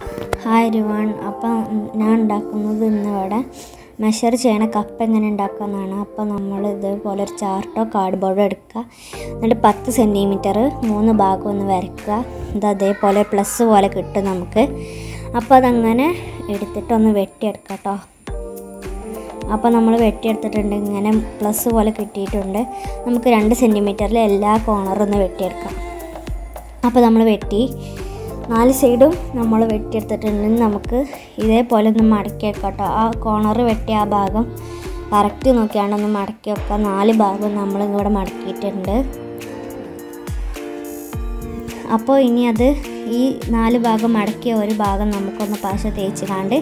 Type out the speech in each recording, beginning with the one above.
Hi everyone അപ്പം ഞാൻ ഉണ്ടാക്കുന്നത് ഇന്നിവിടെ മെഷർ ചെയ്യണ കപ്പ് എങ്ങനെ ഉണ്ടാക്കാമെന്നാണ് അപ്പോൾ നമ്മൾ ഇതുപോലെ ഒരു ചാർട്ടോ കാർഡ് ബോർഡോ എടുക്കുക. എന്നിട്ട് പത്ത് സെന്റിമീറ്റർ മൂന്ന് ഭാഗം ഒന്ന് വരയ്ക്കുക ഇത് അതേപോലെ പ്ലസ് പോലെ കിട്ടും നമുക്ക്. അപ്പോൾ അതങ്ങനെ എടുത്തിട്ട് ഒന്ന് വെട്ടിയെടുക്കാം കേട്ടോ. അപ്പോൾ നമ്മൾ വെട്ടിയെടുത്തിട്ടുണ്ട്. ഇങ്ങനെ പ്ലസ് പോലെ കിട്ടിയിട്ടുണ്ട്. നമുക്ക് രണ്ട് സെന്റിമീറ്ററിൽ എല്ലാ കോണറും ഒന്ന് വെട്ടിയെടുക്കാം. അപ്പോൾ നമ്മൾ വെട്ടി നാല് സൈഡും നമ്മൾ വെട്ടിയെടുത്തിട്ടുണ്ടെങ്കിൽ നമുക്ക് ഇതേപോലെ ഒന്ന് മടക്കി വെക്കാം ആ കോർണർ വെട്ടിയ ആ ഭാഗം കറക്റ്റ് നോക്കിയാണ് ഒന്ന് മടക്കി വെക്കാം നാല് ഭാഗം നമ്മൾ ഇവിടെ മടക്കിയിട്ടുണ്ട്. അപ്പോൾ ഇനി അത് ഈ നാല് ഭാഗം മടക്കിയ ഒരു ഭാഗം നമുക്കൊന്ന് പശ തേച്ച് കാണ്ട്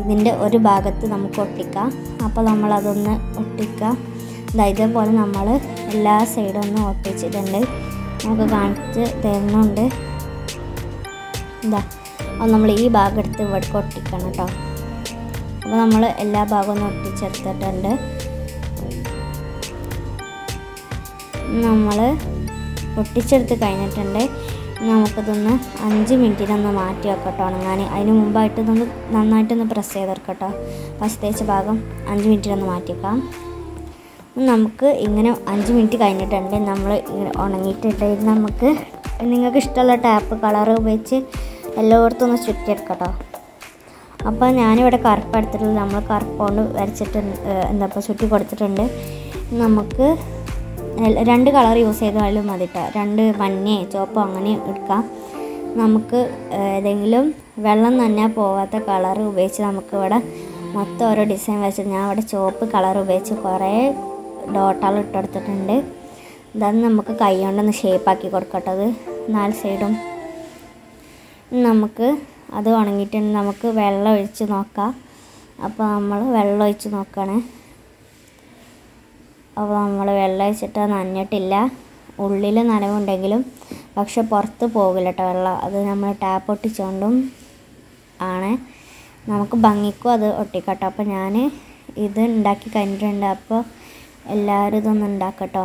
ഇതിന്റെ ഒരു ഭാഗത്ത് നമുക്ക് ഒട്ടിക്കാം. അപ്പോൾ നമ്മളതൊന്ന് ഒട്ടിക്കാം. ഇതാ ഇതേപോലെ നമ്മൾ എല്ലാ സൈഡും ഒന്ന് ഒട്ടിച്ചിട്ടുണ്ട്. നമുക്ക് കാണിച്ച് തരുന്നുണ്ട്. ഇതാ. അപ്പോൾ നമ്മൾ ഈ ഭാഗം എടുത്ത് ഇവിടേക്ക് ഒട്ടിക്കണം കേട്ടോ. അപ്പോൾ നമ്മൾ എല്ലാ ഭാഗവും ഒട്ടിച്ചെടുത്തിട്ടുണ്ട്. നമ്മൾ ഒട്ടിച്ചെടുത്ത് കഴിഞ്ഞിട്ടുണ്ട്. നമുക്കിതൊന്ന് അഞ്ച് മിനിറ്റിനൊന്ന് മാറ്റി വെക്കട്ടോ ഉണങ്ങാൻ അതിന് മുമ്പായിട്ട് ഇതൊന്ന് നന്നായിട്ടൊന്ന് പ്രസ് ചെയ്തെടുക്കട്ടോ. പശ തേച്ച ഭാഗം അഞ്ച് മിനിറ്റിനൊന്ന് മാറ്റി വെക്കാം നമുക്ക് ഇങ്ങനെ അഞ്ച് മിനിറ്റ് കഴിഞ്ഞിട്ടുണ്ട്. നമ്മൾ ഇങ്ങനെ ഉണങ്ങിയിട്ടിട്ട് നമുക്ക് നിങ്ങൾക്ക് ഇഷ്ടമുള്ള ടാപ്പ് കളർ ഉപയോഗിച്ച് എല്ലായിടത്തും ഒന്ന് ചുറ്റിയെടുക്കട്ടോ. അപ്പോൾ ഞാനിവിടെ കറുപ്പ് എടുത്തിട്ടുള്ളത്. നമ്മൾ കറുപ്പ് കൊണ്ട് വരച്ചിട്ട് എന്താ ഇപ്പോൾ ചുറ്റി കൊടുത്തിട്ടുണ്ട്. നമുക്ക് രണ്ട് കളർ യൂസ് ചെയ്താലും മതി കേട്ടോ രണ്ട് മഞ്ഞയോ ചുവപ്പോ അങ്ങനെ എടുക്കാം. നമുക്ക് ഏതെങ്കിലും വെള്ളം തന്നെ പോവാത്ത കളർ ഉപയോഗിച്ച് നമുക്കിവിടെ മൊത്തം ഓരോ ഡിസൈൻ വെച്ചിട്ട് ഞാൻ ഇവിടെ ചുവപ്പ് കളർ ഉപയോഗിച്ച് കുറേ ഡോട്ടുകൾ ഇട്ടെടുത്തിട്ടുണ്ട്. ഇതാണ് നമുക്ക് കൈ കൊണ്ടൊന്ന് ഷേപ്പാക്കി കൊടുക്കട്ടത് നാല് സൈഡും നമുക്ക് അത് ഉണങ്ങിയിട്ടുണ്ട്. നമുക്ക് വെള്ളം ഒഴിച്ച് നോക്കാം. അപ്പോൾ നമ്മൾ വെള്ളം ഒഴിച്ച് നോക്കണേ. അപ്പോൾ നമ്മൾ വെള്ളം ഒഴിച്ചിട്ട് നനഞ്ഞിട്ടില്ല. ഉള്ളിൽ നനവുണ്ടെങ്കിലും പക്ഷെ പുറത്ത് പോകില്ല കേട്ടോ വെള്ളം. അത് നമ്മൾ ടാപ്പ് ഒട്ടിച്ചുകൊണ്ടും ആണ്. നമുക്ക് ഭംഗിക്കും അത് ഒട്ടിക്കട്ടോ. അപ്പോൾ ഞാൻ ഇത് ഉണ്ടാക്കി കഴിഞ്ഞിട്ടുണ്ട്. അപ്പോൾ എല്ലാവരും ഇതൊന്ന് ഉണ്ടാക്കട്ടോ.